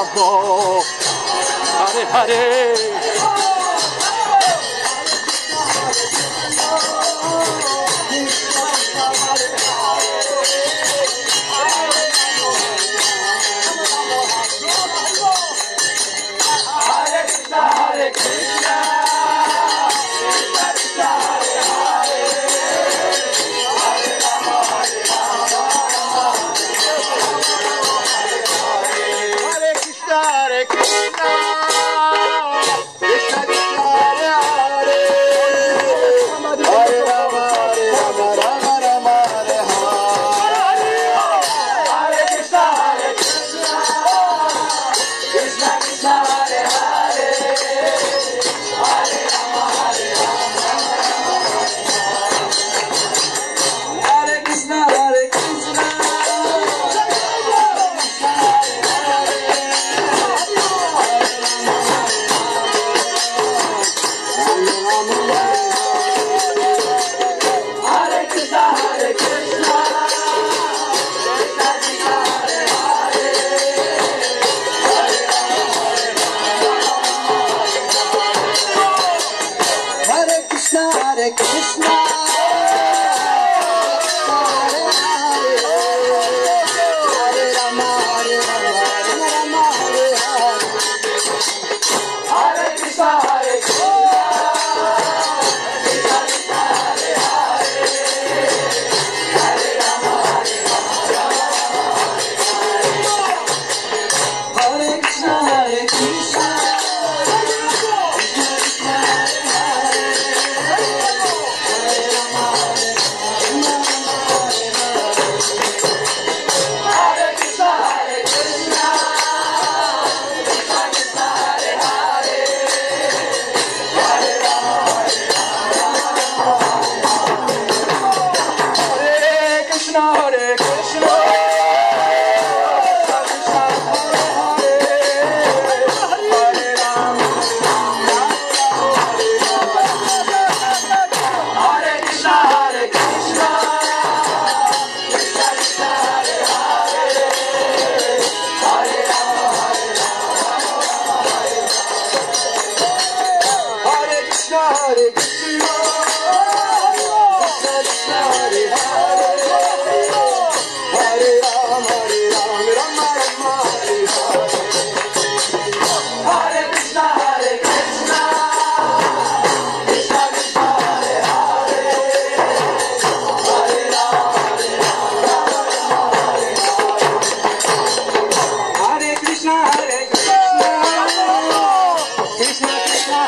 Hare Hare Hare Bye.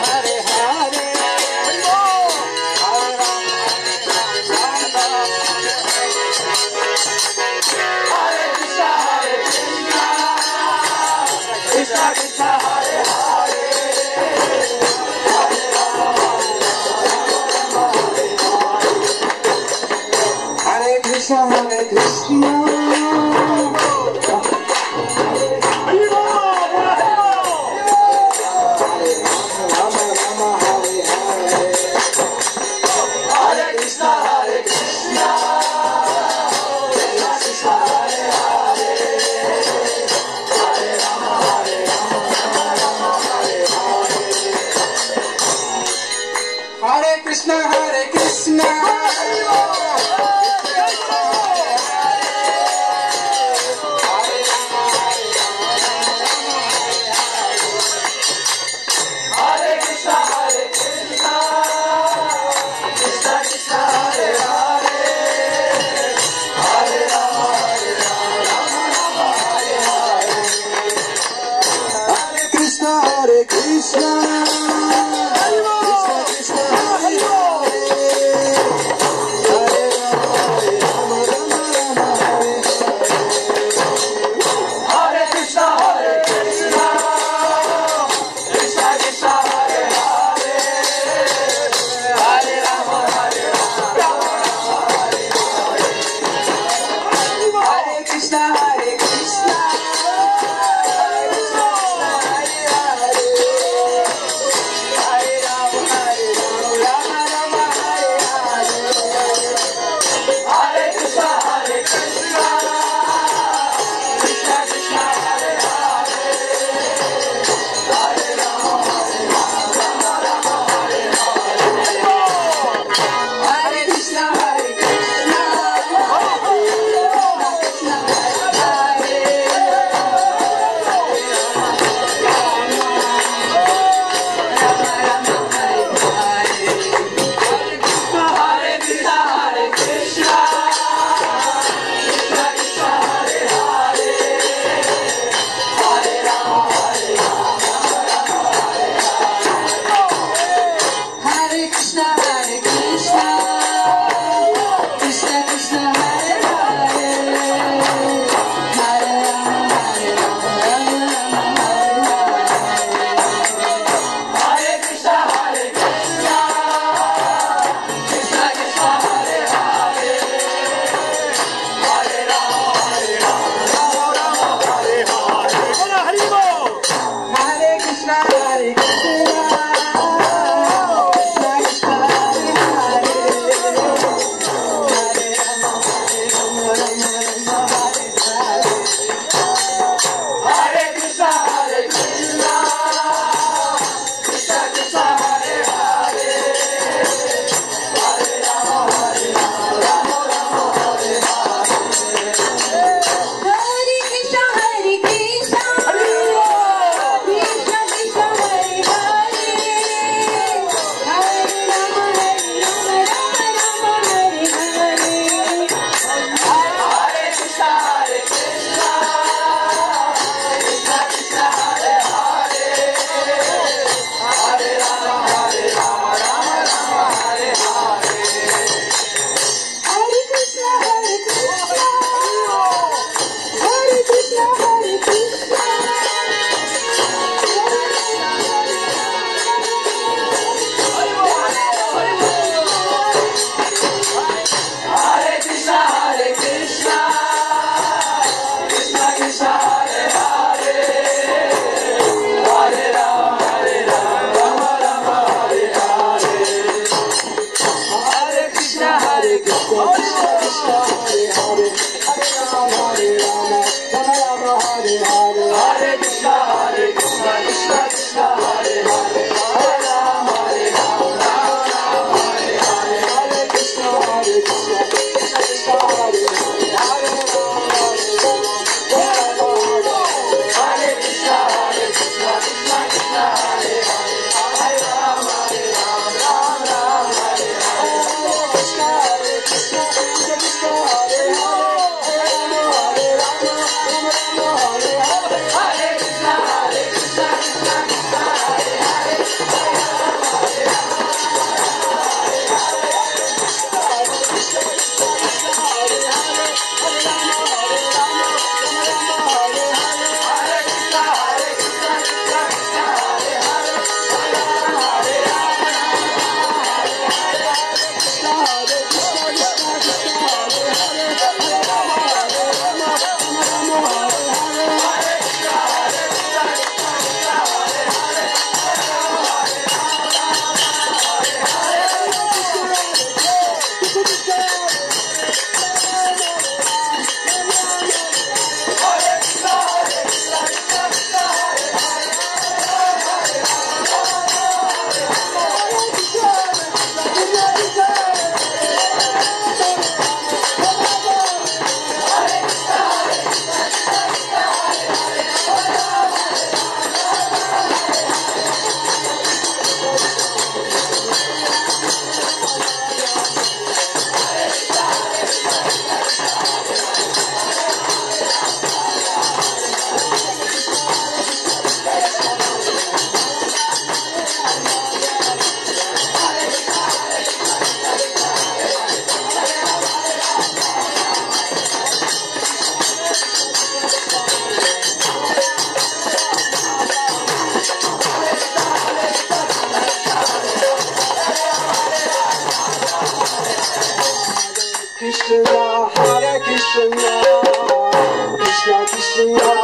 Hare Hare Lord.